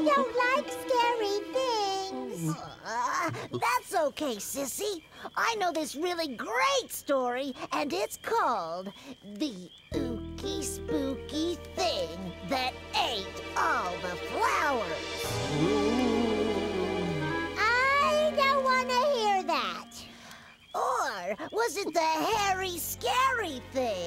I don't like scary things. Uh, that's okay, Sissy. I know this really great story, and it's called The Ooky Spooky Thing That Ate All the Flowers. I don't want to hear that. Or was it the hairy, scary thing